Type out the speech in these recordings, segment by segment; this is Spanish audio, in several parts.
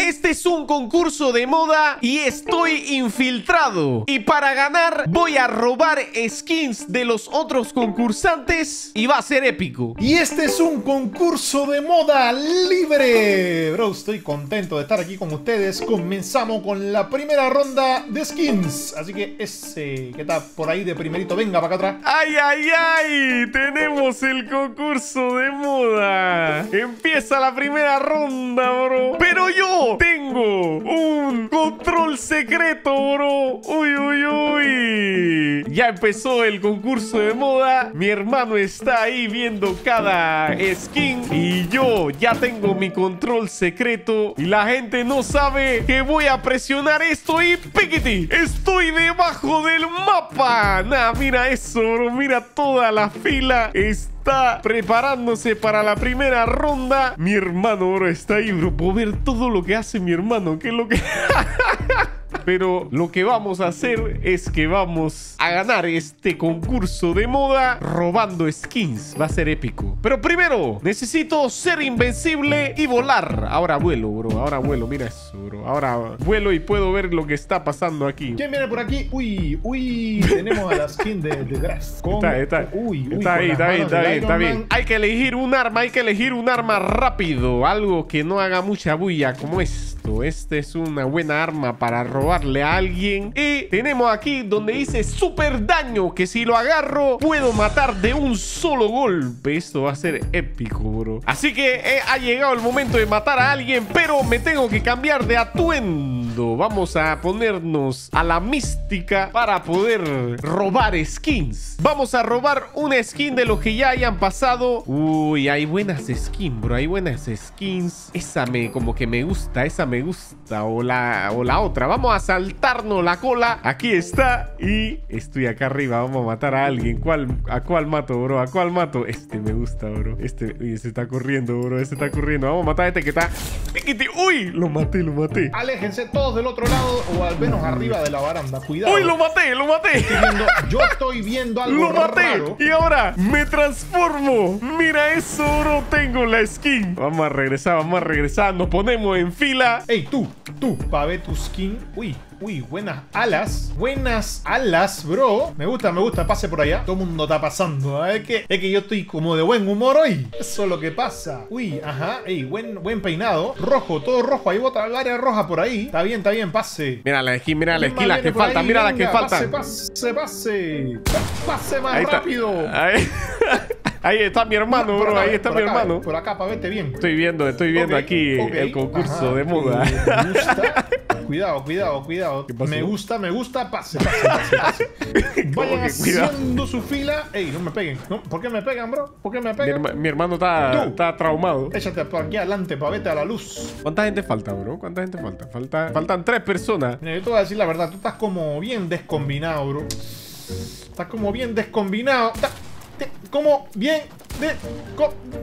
Este es un concurso de moda y estoy infiltrado. Y para ganar voy a robar skins de los otros concursantes y va a ser épico. Y este es un concurso de moda libre. Bro, estoy contento de estar aquí con ustedes. Comenzamos con la primera ronda de skins. Así que ese que está por ahí de primerito, venga para acá atrás. ¡Ay, ay, ay! Tenemos el concurso de moda. Empieza la primera ronda, bro. Pero yo tengo un control secreto, bro. Uy, uy, uy. Ya empezó el concurso de moda. Mi hermano está ahí viendo cada skin. Y yo ya tengo mi control secreto. Y la gente no sabe que voy a presionar esto y piquiti. Estoy debajo del mapa. Nah, mira eso, bro. Mira toda la fila. Está preparándose para la primera ronda. Mi hermano, bro, está ahí, bro. Puedo ver todo lo que hace mi hermano. ¿Qué es lo que...? Pero lo que vamos a hacer es que vamos a ganar este concurso de moda robando skins. Va a ser épico. Pero primero, necesito ser invencible y volar. Ahora vuelo, bro. Ahora vuelo. Mira eso, bro. Ahora vuelo y puedo ver lo que está pasando aquí. ¿Quién viene por aquí? Uy, uy. Tenemos a la skin de, de Grass. Con- Está, está, Uy, uy, está las está bien, manos está Iron está bien. Hay que elegir un arma, hay que elegir un arma rápido. Algo que no haga mucha bulla como esto. Este es una buena arma para a alguien. Y tenemos aquí donde dice super daño, que si lo agarro puedo matar de un solo golpe. Esto va a ser épico, bro. Así que eh, ha llegado el momento de matar a alguien, pero me tengo que cambiar de atuendo. Vamos a ponernos a la mística para poder robar skins. Vamos a robar una skin de los que ya hayan pasado. Uy, hay buenas skins, bro. Hay buenas skins. Esa me como que me gusta, esa me gusta. O la, o la otra. Vamos a saltarnos la cola. Aquí está. Y estoy acá arriba. Vamos a matar a alguien. ¿Cuál, ¿A cuál mato, bro? ¿A cuál mato? Este me gusta, bro. Este, uy, se está corriendo, bro. Este está corriendo. Vamos a matar a este que está. Piquiti. Uy, lo maté, lo maté. Aléjense todos del otro lado o al menos arriba de la baranda. Cuidado. Uy, lo maté, lo maté. Estoy viendo- yo estoy viendo algo Lo maté raro. y ahora me transformo. Mira eso, bro. Tengo la skin. Vamos a regresar, vamos a regresar. Nos ponemos en fila. Ey, tú, tú, pa' ver tu skin. Uy, uy, buenas alas. Buenas alas, bro. Me gusta, me gusta. Pase por allá. Todo el mundo está pasando. ¿eh? Es que, es que yo estoy como de buen humor hoy. Eso es lo que pasa. Uy, ajá. Ey, buen, buen peinado. Rojo, todo rojo. Ahí bota el área roja por ahí. Está bien, está bien. Pase. Mira la skin, mira la ¿Quién skin, las que faltan, mira las que faltan. Pase, pase, pase. Pase más Ahí rápido. Ahí, ahí está mi hermano, Por bro. acá, Ahí está mi acá, hermano. Por acá, para verte bien. Estoy viendo, estoy viendo aquí el concurso ajá, de moda. Cuidado, cuidado, cuidado. Me gusta, me gusta. Pase, pase, pase. pase. ¿Cómo Vayan haciendo su fila. Ey, no me peguen. ¿No? ¿Por qué me pegan, bro? ¿Por qué me Mi, pegan? herma- mi hermano está, está traumado. Échate por aquí adelante para verte a la luz. ¿Cuánta gente falta, bro? ¿Cuánta gente falta? falta faltan tres personas. Mira, yo te voy a decir la verdad. Tú estás como bien descombinado, bro. Estás como bien descombinado. Como bien de-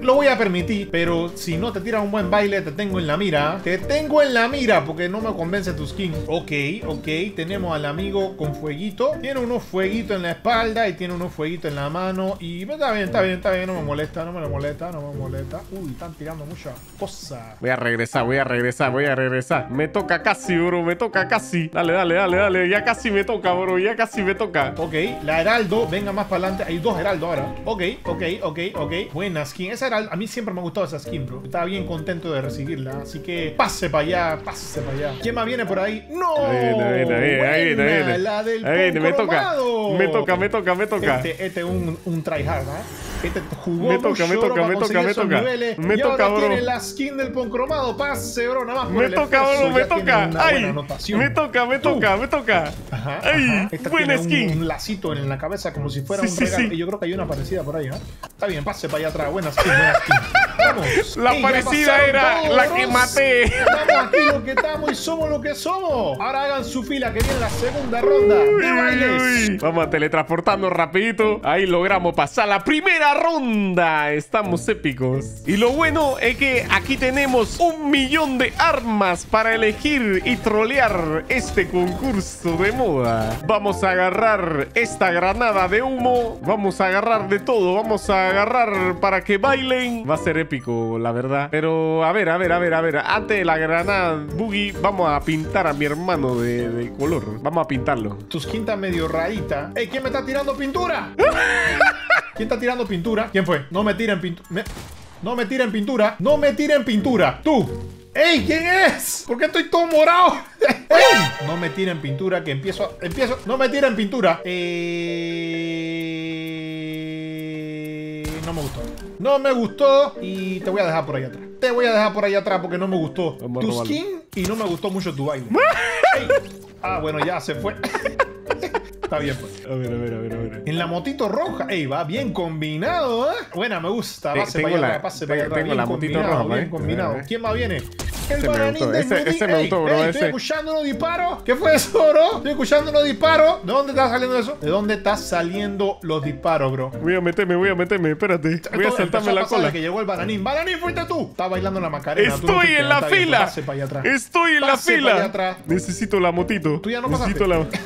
Lo voy a permitir, pero si no te tiras un buen baile, te tengo en la mira. Te tengo en la mira porque no me convence tu skin. Ok, ok. Tenemos al amigo con fueguito. Tiene unos fueguitos en la espalda y tiene unos fueguitos en la mano. Y está bien, está bien, está bien. No me molesta, no me molesta, no me molesta. Uy, están tirando muchas cosas. Voy a regresar, voy a regresar, voy a regresar. Me toca casi, bro, me toca casi. Dale, dale, dale, dale. Ya casi me toca, bro, ya casi me toca. Ok, la Heraldo, venga más para adelante. Hay dos Heraldo ahora. Ok, ok, ok, ok. Buena skin. Esa Heraldo, a mí siempre me ha gustado esa skin, bro. Estaba bien contento de recibirla. Así que pase para allá, pase para allá. ¿Quién más viene por ahí? ¡No! Ahí viene, ahí viene, ahí viene, ahí viene, ahí Buena, viene. La del Ahí viene, me toca. Me toca, me toca, me toca. Este, este es un, un tryhard, ¿eh? Este jugó Me toca, me toca, me toca, me toca. Me y toca, ahora bro. tiene la skin del poncromado. Pase, bro, nada más Me toca, bro, me toca. Ay, me toca, me toca, me toca. Ajá, Ay. Esta buena skin. Un, un lacito en la cabeza como si fuera Sí, un sí, regalo. sí. Y yo creo que hay una parecida por ahí, ¿no? Está bien, pase para allá atrás. Buena skin, buena skin. La parecida era la que maté. Estamos aquí lo que estamos y somos lo que somos. Ahora hagan su fila que viene la segunda ronda Uy, de bailes. uy. Vamos a teletransportarnos rapidito. Ahí logramos pasar la primera ronda. Estamos épicos. Y lo bueno es que aquí tenemos un millón de armas para elegir y trolear este concurso de moda. Vamos a agarrar esta granada de humo. Vamos a agarrar de todo. Vamos a agarrar para que bailen. Va a ser épico, la verdad. Pero a ver, a ver, a ver, a ver. Antes de la granada Boogie, vamos a pintar a mi hermano de, color. Vamos a pintarlo. Tu skin está medio rarita. ¡Ey! ¿Quién me está tirando pintura? ¿Quién está tirando pintura? ¿Quién fue? No me tiren pintura. No me tiren pintura. No me tiren pintura. Tú. ¡Ey! ¿Quién es? ¿Por qué estoy todo morado? ¡Ey! No me tiren pintura, que empiezo. Empiezo. No me tiren pintura. Eh... No me gustó. Y te voy a dejar por ahí atrás. Te voy a dejar por ahí atrás porque no me gustó Vamos tu skin y no me gustó mucho tu baile. Ey. Ah, bueno, ya se fue. Está bien, pues. A ver, a ver, a ver, a ver. En la motito roja. Ey, va bien combinado, ¿eh? Buena, me gusta. Pase tengo para allá la- pase para allá tengo Bien la motito roja, bien ¿eh? combinado. ¿Quién más viene? El me bananín gustó, del ese- ese me gustó, bro, ey, ese. Estoy escuchando unos disparos. ¿Qué fue eso, bro? Estoy escuchando unos disparos. ¿De dónde está saliendo eso? ¿De dónde están saliendo los disparos, bro? Voy a meterme, voy a meterme, espérate. Voy a saltarme la cola. que llegó el bananín. ¡Bananín, fuiste tú! Está bailando la macarena. Estoy en la fila. Estoy en la fila. Necesito la motito. Tú ya no Necesito la.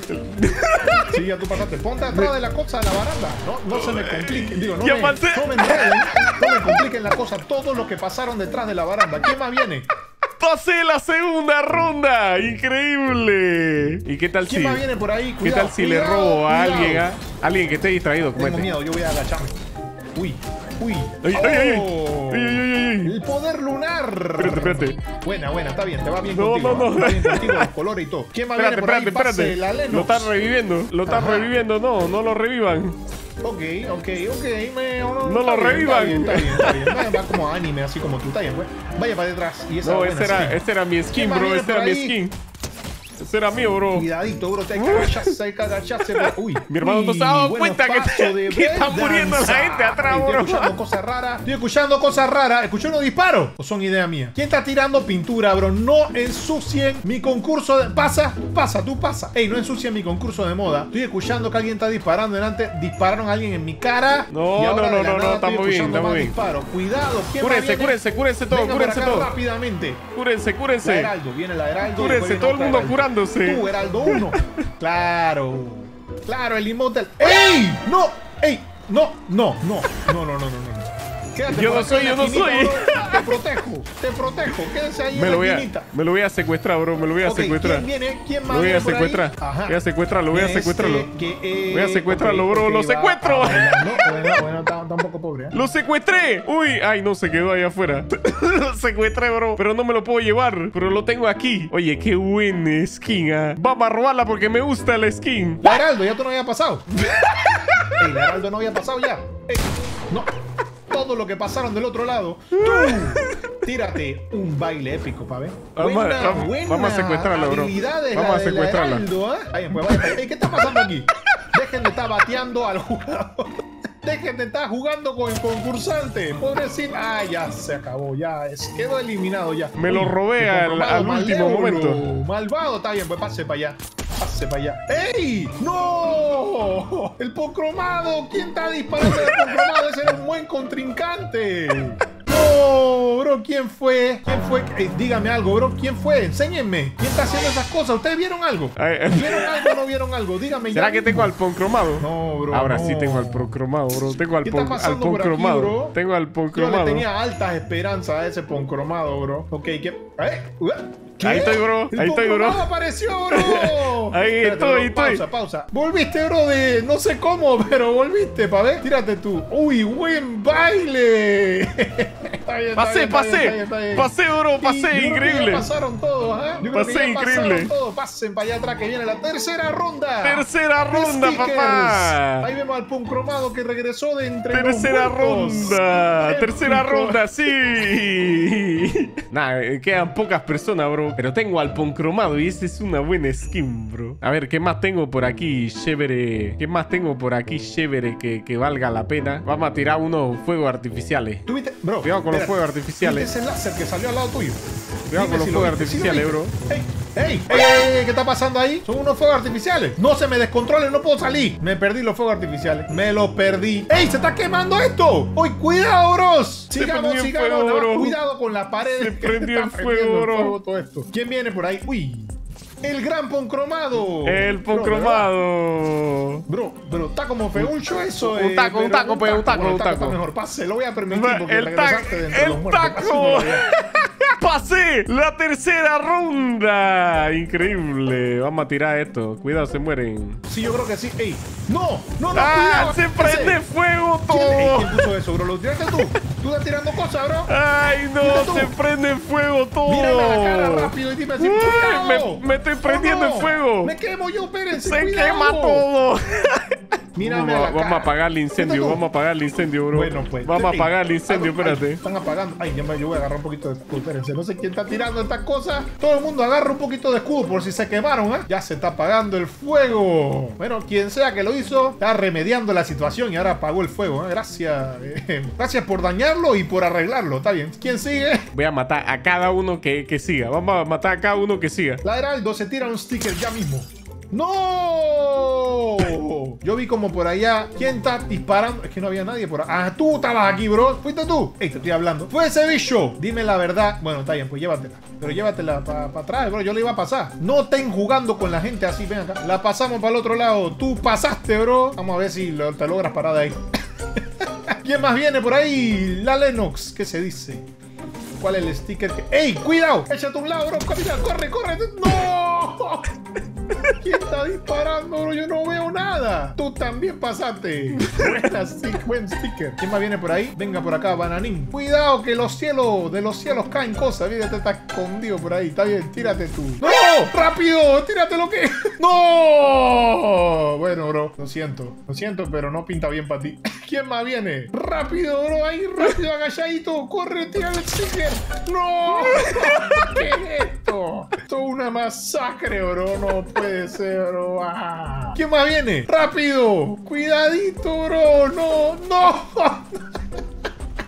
Sí, ya tú pasaste. Ponte atrás de la cosa de la baranda. No, no se me complique. Digo, no Ya me, no me enreden. No me compliquen la cosa. Todos los que pasaron detrás de la baranda. ¿Quién más viene? Pasé la segunda ronda. Increíble. ¿Y qué tal ¿Quién si? viene por ahí? ¿Qué Cuidado, tal si le cuidado, robo a cuidado. alguien, a alguien que esté distraído? Tengo miedo, yo voy a agacharme. Uy, uy. Ay. Oh. Ay, ay. El poder lunar. Espérate, espérate. Buena, buena, está bien, te va bien No, contigo. no, no. ¿eh? Va bien contigo, los colores y todo. ¿Quién más Espérate, viene por ahí? espérate, Pase espérate. la. Lo están reviviendo. Lo están reviviendo. No, no lo revivan. Ok, ok, ok. Me, no, No lo está bien, revivan. Está bien, está bien, está bien. Va, como anime, así como tú, está bien, pues. Vaya para detrás. Y esa No, buena, ese era, ese era mi ¿Quién skin, bro. Ese era mi ahí? skin. Ese era mío, bro. Cuidadito, bro, te hay que agacharse, hay que agacharse. Uy, Mi hermano no se ha dado cuenta que- de que está muriendo la gente atrás, Estoy bro. escuchando cosas raras. Estoy escuchando cosas raras. ¿Escuché unos disparos? ¿O son idea mía? ¿Quién está tirando pintura, bro? No ensucien mi concurso de... Pasa, pasa, tú pasa. Ey, no ensucien mi concurso de moda. Estoy escuchando que alguien está disparando delante. Dispararon a alguien en mi cara. No, no, no, la no, no, estoy estamos bien, estamos más bien. disparos. Cuidado. ¿quién más Cúrense, cúrense, cúrense todo, cúrense todo. rápidamente. Cúrense, La cúrense. Heraldo, viene la Heraldo. Cúrense, todo el mundo Heraldo. Curándose. Tú, Heraldo 1. claro. Claro, el Immortal. ¡Ey! ¡No! ¡Ey! No, no, no. No, no, no, no, no. Quédate Yo no soy, yo no soy. Te protejo, te protejo. Quédese ahí Me en lo, la voy a, esquinita. me lo voy a secuestrar, bro. Me lo voy a secuestrar. ¿Quién viene? ¿Quién más Lo voy a secuestrar. Voy a secuestrarlo, voy a Este, secuestrarlo. eh, Voy a secuestrarlo, bro, lo secuestro. Bueno, bueno, está, está un poco pobre. ¿eh? ¡Lo secuestré! ¡Uy! ¡Ay, no! Se quedó ahí afuera. lo secuestré, bro. Pero no me lo puedo llevar. Pero lo tengo aquí. Oye, qué buen skin, ah. Vamos a robarla porque me gusta la skin. La Heraldo, ya tú no había pasado. Ey, la Heraldo no había pasado ya. Ey, no. Todo lo que pasaron del otro lado. Tú, tírate un baile épico, pa' ver. Vamos a- Buena, vamos- buena vamos a secuestrarla, bro. Vamos a secuestrarla. Heraldo, ¿eh? Ahí, pues, vaya, Ey, ¿qué está pasando aquí? Dejen de estar bateando al jugador. Dejen de estar jugando con el concursante. Pobrecito. Ah, ya se acabó. Ya es- quedó eliminado ya. Me lo robé al- último momento. Malvado, está bien, pues pase para allá. Para allá. ¡Ey! ¡No! ¡El Pocromado! ¿Quién está disparando el Pocromado? Ese era un buen contrincante. ¡No! ¿Quién fue? ¿Quién fue? Eh, dígame algo, bro. ¿Quién fue? Enséñenme. ¿Quién está haciendo esas cosas? ¿Ustedes vieron algo? ¿Vieron algo o no vieron algo? Dígame ¿Será ya que mismo. tengo al poncromado? No, bro. Ahora no. sí tengo al poncromado, bro. Tengo al, ¿Qué está pon- al por aquí, poncromado. bro? Tengo al Yo le poncromado. tenía altas esperanzas a ese poncromado, bro. Ok, ¿qué? ¿Eh? ¿Qué? Ahí estoy, bro. Ahí estoy, bro. poncromado apareció, bro. Ahí estoy, bro, estoy. Pausa, pausa. Volviste, bro, de no sé cómo, pero volviste, pa' ver. Tírate tú. Uy, buen baile. Está bien, está Pasé, bien, pasé. bien, está bien, está bien. Pasé, bro. Pasé, increíble. Pasaron todos, ¿eh? Yo creo Pasé que increíble. todos. Pasen para allá atrás que viene la tercera ronda. Tercera ronda, stickers. papá. Ahí vemos al Puncromado que regresó de entre Tercera los ronda, tercera ronda, sí. Nada, eh, quedan pocas personas, bro. Pero tengo al Poncromado y esa es una buena skin, bro. A ver, ¿qué más tengo por aquí, chévere? ¿Qué más tengo por aquí, chévere, que, que valga la pena? Vamos a tirar unos fuegos artificiales. ¿Tuviste? Bro, Cuidado con los espérate. fuegos artificiales. ¿Viste ese láser que salió al lado tuyo? Cuidado con los si fuegos artificiales, viste. ¡Ey! ¡Ey! ¡Ey! ey, ¿Qué está pasando ahí? Son unos fuegos artificiales. No se me descontrolen, no puedo salir. Me perdí los fuegos artificiales. Me los perdí. ¡Ey! ¡Se está quemando esto! ¡Uy, cuidado, bros! Sigamos, sigamos. fuego, bro. Cuidado con las paredes. Se prendió en fuego, bro. fuego todo esto. ¿Quién viene por ahí? ¡Uy! El gran Poncromado. El. Poncromado. Bro, pero está como feulcho eso. Un taco, un taco, pues, un taco, un taco. está mejor. Pase, lo voy a permitir porque El, regresaste ta- de entre los el taco. ¡Pasé! ¡La tercera ronda! Increíble. Vamos a tirar esto. Cuidado, se mueren. Sí, yo creo que sí. ¡Ey! ¡No! ¡No, no! ¡Ah! cuidado, ¡Se prende ese. fuego ¿Quién, ey, todo! ¿Quién puso eso, bro? ¿Lo tiraste tú? ¿Tú estás tirando cosas, bro? ¡Ay, no! ¡Se prende fuego todo! Mírame la cara rápido y dime Uy, cuidado. me- me estoy prendiendo ¿O no? en fuego. Me quemo yo, espérense. ¡Se cuidado. quema todo! Mírame vamos, a vamos apagar el incendio, vamos a apagar el incendio, bro. Bueno, pues. Vamos a apagar el incendio, espérate. ay, están apagando. Ay, ya me, yo voy a agarrar un poquito de escudo. Espérense, no sé quién está tirando estas cosas. Todo el mundo agarra un poquito de escudo por si se quemaron, ¿eh? Ya se está apagando el fuego. Bueno, quien sea que lo hizo, está remediando la situación y ahora apagó el fuego, ¿eh? Gracias. eh, gracias por dañarlo y por arreglarlo. Está bien. ¿Quién sigue? Voy a matar a cada uno que, que siga. Vamos a matar a cada uno que siga. La Heraldo se tira un sticker ya mismo. ¡No! Yo vi como por allá. ¿Quién está disparando? Es que no había nadie por ahí. Ah, tú estabas aquí, bro. ¿Fuiste tú? Ey, te estoy hablando. Fue ese bicho. Dime la verdad. Bueno, está bien, pues llévatela. Pero llévatela para atrás, bro. Yo le iba a pasar. No estén jugando con la gente así. Ven acá. La pasamos para el otro lado. Tú pasaste, bro. Vamos a ver si lo- te logras parar de ahí. ¿Quién más viene por ahí? La Lennox. ¿Qué se dice? ¿Cuál es el sticker que.? ¡Ey! ¡Cuidado! Échate a un lado, bro. Corre, corre, corre. ¡No! ¿Quién está disparando, bro? Yo no veo nada. Tú también pasaste. Stick, buen sticker. ¿Quién más viene por ahí? Venga por acá, bananín. Cuidado que los cielos, de los cielos caen cosas. Mira, te está escondido por ahí. Está bien, tírate tú. ¡No! ¡Rápido! ¡Tírate lo que! ¡No! Bueno, bro, lo siento. Lo siento, pero no pinta bien para ti. ¿Quién más viene? ¡Rápido, bro! ¡Ahí, rápido, agachadito! ¡Corre, tira el sticker! ¡No! ¿Qué esto? Es una masacre, bro. No puede ser, bro. Ah. ¿Quién más viene? ¡Rápido! ¡Cuidadito, bro! ¡No! ¡No!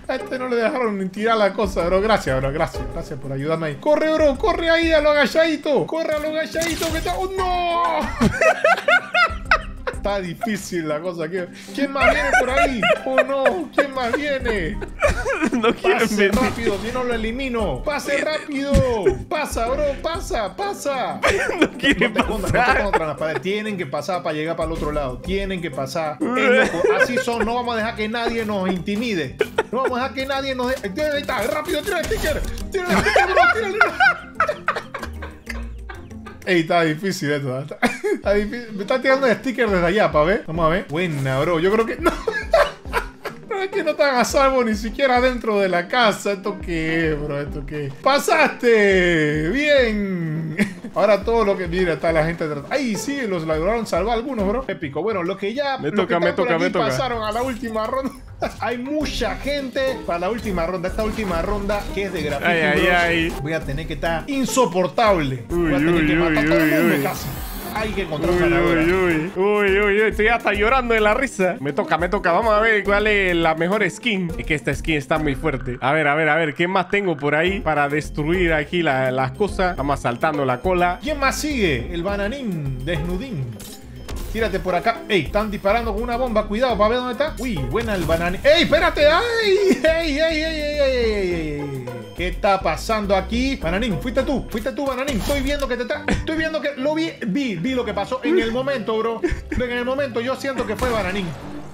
A este no le dejaron ni tirar la cosa, bro. Gracias, bro. Gracias. Gracias por ayudarme ahí. Corre, bro. Corre ahí a lo agachadito. Corre a lo agachadito que está. ¡Oh, no! Está difícil la cosa. ¿Quién más viene por ahí? ¡Oh, no! ¿Quién más viene? No quieren Pase venir. rápido, si no lo elimino. Pase rápido. Pasa, bro, pasa, pasa. No quieren No te escondas, no te pasar. las paredes. Tienen que pasar para llegar para el otro lado. Tienen que pasar. Loco. Así son. No vamos a dejar que nadie nos intimide. No vamos a dejar que nadie nos. de- Ahí está, rápido, tira el sticker. Tira el sticker, bro, tírale. Ey, está difícil esto. ¿eh? Está, está difícil. Me está tirando el sticker desde allá, para ver. Vamos a ver. Buena, bro. Yo creo que. No. No es que no están a salvo ni siquiera dentro de la casa. ¿Esto qué es, bro? ¿Esto qué? ¡Pasaste! ¡Bien! Ahora todo lo que. Mira, está la gente atrás. ¡Ay, sí! Los lograron salvar algunos, bro. Épico. Bueno, lo que ya. Me toca, me toca, me toca. Pasaron a la última ronda. Hay mucha gente para la última ronda. Esta última ronda que es de graffiti. Ay, ay, ay. Voy a tener que estar insoportable. Uy, Voy a tener uy, que matar a todo el mundo casi. Hay que encontrar Uy, ganadora. uy, uy, uy, uy, uy, estoy hasta llorando de la risa. Me toca, me toca. Vamos a ver cuál es la mejor skin. Es que esta skin está muy fuerte. A ver, a ver, a ver, ¿qué más tengo por ahí para destruir aquí la- las cosas? Vamos saltando la cola. ¿Quién más sigue? El bananín, desnudín. Tírate por acá. Ey, están disparando con una bomba. Cuidado, para ver dónde está. Uy, buena el bananín. ¡Ey, espérate! ¡Ay! ¡Ey, ey, ey, ey, ey, ey, ey, ey! ¿Qué está pasando aquí? Bananín, fuiste tú. Fuiste tú, Bananín. Estoy viendo que te está... Estoy viendo que... Lo vi. Vi, vi lo que pasó en el momento, bro. En el momento yo siento que fue Bananín.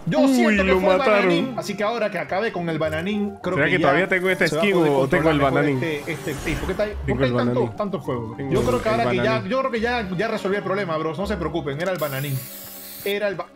Yo Uy, siento que lo fue mataron. Bananín. Así que ahora que acabé con el Bananín, creo ¿Será que, que ya todavía tengo este skin o tengo el Bananín? Este, este, ¿Por qué, está ahí? ¿Por Tengo qué hay tanto, tanto fuego? Tengo yo creo que ahora que ya, yo creo que ya, ya resolví el problema, bros. No se preocupen, era el bananín. Era el ba-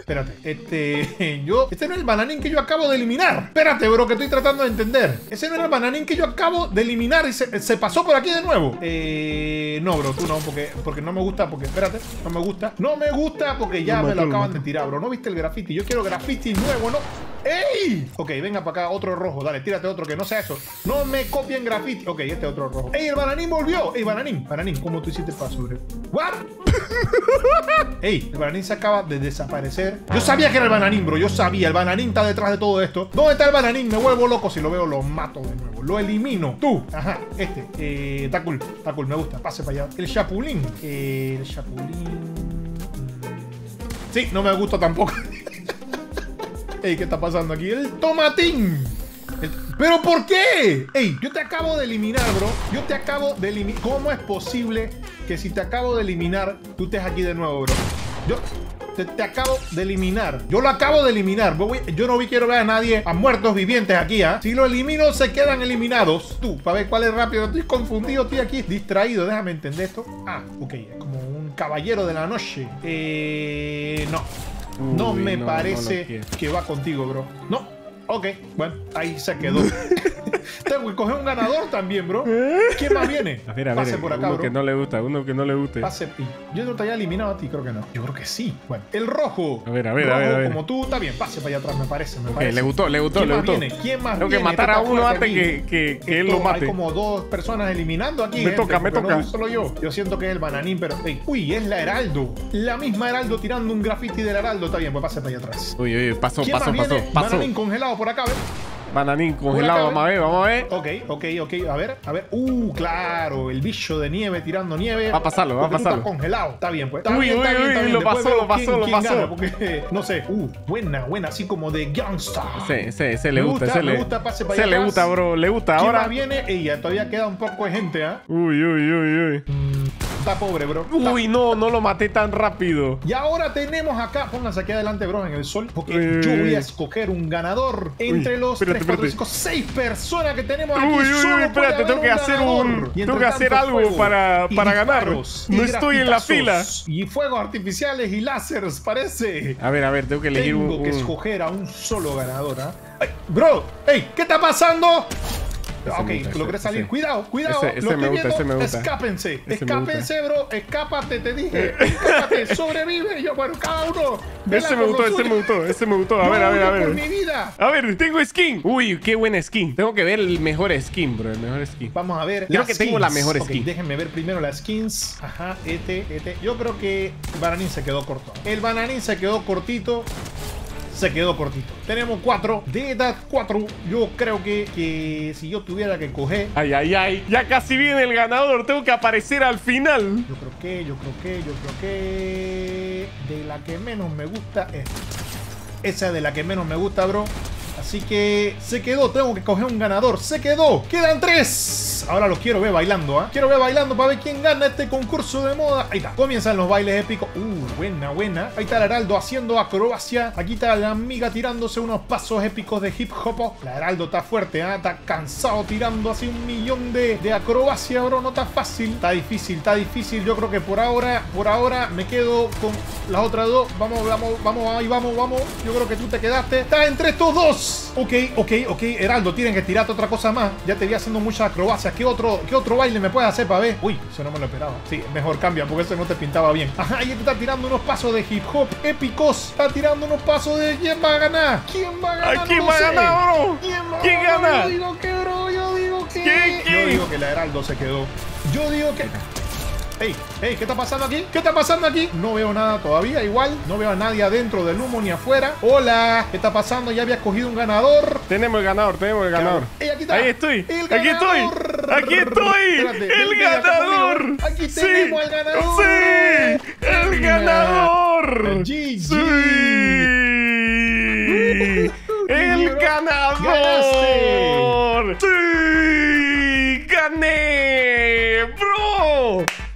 Espérate, este. Yo. Este no es el bananín que yo acabo de eliminar. Espérate, bro, que estoy tratando de entender. Ese no era el bananín que yo acabo de eliminar y se, se pasó por aquí de nuevo. Eh. No, bro, tú no, porque, porque no me gusta, porque. Espérate, no me gusta. No me gusta porque ya Lo me lo acaban de tirar, bro. ¿No viste el graffiti? Yo quiero graffiti nuevo, ¿no? ¡Ey! Ok, venga para acá, otro rojo. Dale, tírate otro que no sea eso. No me copien graffiti. Ok, este otro rojo. ¡Ey, el bananín volvió! ¡Ey, bananín! Bananín, ¿cómo tú hiciste paso, bro? ¿What? ¡Ey! El bananín se acaba de desaparecer. Yo sabía que era el bananín, bro. Yo sabía. El bananín está detrás de todo esto. ¿Dónde está el bananín? Me vuelvo loco. Si lo veo, lo mato de nuevo. Lo elimino. Tú. Ajá. Este. Eh, está cool. Está cool. Me gusta. Pase para allá. El chapulín. Eh, el chapulín. Sí, no me gusta tampoco. Ey, ¿qué está pasando aquí? El tomatín. ¿Pero por qué? Ey, yo te acabo de eliminar, bro. Yo te acabo de eliminar. ¿Cómo es posible que si te acabo de eliminar, tú estés aquí de nuevo, bro? Yo. te, acabo de eliminar. Yo lo acabo de eliminar. Yo no quiero ver a nadie a muertos vivientes aquí, ¿ah? Si lo elimino, se quedan eliminados. Tú, para ver cuál es rápido. Estoy confundido, estoy aquí distraído. Déjame entender esto. Ah, ok. Es como un caballero de la noche. Eh. No. No me no, parece que va contigo, bro. No. Ok, bueno, ahí se quedó. Tengo que coger un ganador también, bro. ¿Quién más viene? A ver, a ver. Pase por acá, uno bro. que no le gusta, uno que no le guste. Pase. y Yo no te había eliminado a ti, creo que no. Yo creo que sí. Bueno, el rojo. A ver, a ver, Rojo, a ver, a ver. Como tú, está bien. Pase para allá atrás, me parece. Me Ok, parece. le gustó, le gustó, ¿Quién le más gustó. viene? ¿Quién más Tengo que viene? matar a uno antes que, que, que él lo mate. Hay como dos personas eliminando aquí. Me gente, toca, me toca. No solo yo. Yo siento que es el bananín, pero. uy, es la Heraldo. La misma Heraldo tirando un graffiti del Heraldo. Está bien, pues pase para allá atrás. Uy, uy, pasó, ¿Quién pasó, pasó, pasó. Bananín congelado por acá, ¿ves? Bananín congelado, vamos a ver, vamos a ver. Ok, ok, ok. A ver, a ver. Uh, claro. El bicho de nieve tirando nieve. Va a pasarlo, va a pasarlo. estás congelado. Está bien, pues. Está Uy, bien, está uy, bien, uy, está bien. lo Después pasó, lo pasó, quién- lo quién pasó. porque, no sé. Uh, buena, buena. Así como de gangsta. Ese, ese, ese le gusta, me le gusta, pase para allá le gusta, bro, le gusta. ¿Quién Ahora. viene? Ella todavía queda un poco de gente, ¿ah? Uy, uy, uy, uy. Está pobre, bro. Está- Uy, no, no lo maté tan rápido. Y ahora tenemos acá, pónganse aquí adelante, bro, en el sol, porque Uy, yo voy a escoger un ganador entre los espérate, 3, 4, espérate. 5, 6 personas que tenemos aquí. Uy, uy, espérate, tengo que un hacer un- tengo que hacer algo fuego para- para ganar. No estoy en la grafitazos Y fuegos artificiales y láseres, parece. A ver, a ver, tengo que elegir Tengo un. que escoger a un solo ganador, ¿ah? Bro, hey, ¿qué está pasando? Ese ok, gusta, logré ese- salir. ese. Cuidado, cuidado. Lo estoy me gusta, viendo. ese me gusta. Escápense. Escápense, bro. Escápate, te dije. Escápate. Sobrevive. Yo, bueno, cada uno. Ese me gustó, ese me gustó, ese me gustó. A ver, a ver, a huyo por ver. mi vida. A ver, tengo skin. Uy, qué buena skin. Tengo que ver el mejor skin, bro. El mejor skin. Vamos a ver. Creo las que tengo la mejor Ok, skin. déjenme ver primero las skins. Ajá, este, este. Yo creo que el bananín se quedó corto. El bananín se quedó cortito. Se quedó cortito. Tenemos cuatro. De edad cuatro. Yo creo que, que si yo tuviera que coger. Ay, ay, ay. Ya casi viene el ganador. Tengo que aparecer al final. Yo creo que, yo creo que, yo creo que. De la que menos me gusta es. Esa de la que menos me gusta, bro. Así que se quedó, tengo que coger un ganador. Se quedó, quedan tres. Ahora los quiero ver bailando, ¿ah? Quiero ver bailando para ver quién gana este concurso de moda. Ahí está, comienzan los bailes épicos. Uh, buena, buena. Ahí está el Heraldo haciendo acrobacia. Aquí está la amiga tirándose unos pasos épicos de hip hop. La Heraldo está fuerte, ¿ah? Está cansado tirando así un millón de, de acrobacia, bro. No está fácil. Está difícil, está difícil. Yo creo que por ahora, por ahora me quedo con las otras dos. Vamos, vamos, vamos, ahí vamos, vamos. Yo creo que tú te quedaste. Está entre estos dos. Ok, ok, ok. Heraldo, tienen que tirarte otra cosa más. Ya te vi haciendo muchas acrobacias. ¿Qué otro, ¿Qué otro baile me puedes hacer para ver? Uy, eso no me lo esperaba. Sí, mejor cambia porque eso no te pintaba bien. Ajá, y te está tirando unos pasos de hip hop épicos. Está tirando unos pasos de quién va a ganar. ¿Quién va a ganar? ¿A quién No va a ganar, bro? ¿Quién, va a ¿Quién ganar? gana? Yo digo que, bro, yo digo que. ¿Quién, quién? Yo digo que la Heraldo se quedó. Yo digo que. Ey, ey, ¿qué está pasando aquí? ¿Qué está pasando aquí? No veo nada todavía, igual. No veo a nadie adentro del humo ni afuera. Hola, ¿qué está pasando? Ya había escogido un ganador. Tenemos el ganador, tenemos el ganador. Ey, aquí está. Ahí estoy. El Aquí estoy. Aquí estoy. Espérate, el ganador. Aquí Sí. tenemos al ganador. Sí. El ganador. GG. Sí. El ganador.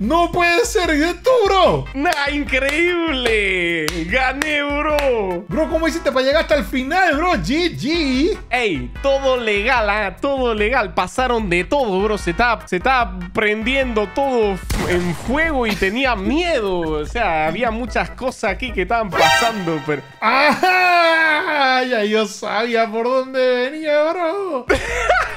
No puede ser, ¿y tú, bro? Nah, increíble. Gané, bro. Bro, ¿cómo hiciste para llegar hasta el final, bro? GG. Ey, todo legal, ah, todo legal. Pasaron de todo, bro. Se estaba, se estaba prendiendo todo en fuego y tenía miedo. O sea, había muchas cosas aquí que estaban pasando, pero. ¡Ajá! Ya yo sabía por dónde venía, bro.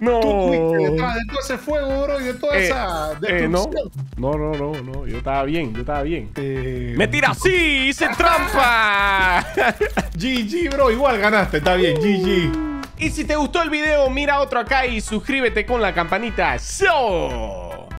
No. Tú fuiste detrás de todo ese fuego, bro, y de toda Eh, esa eh, no. destrucción. No, no, no, no. Yo estaba bien, yo estaba bien. Eh, ¡Me tira así! ¡Hice trampa! GG, bro, igual ganaste, está bien, GG. y si te gustó el video, mira otro acá y suscríbete con la campanita. ¡Show!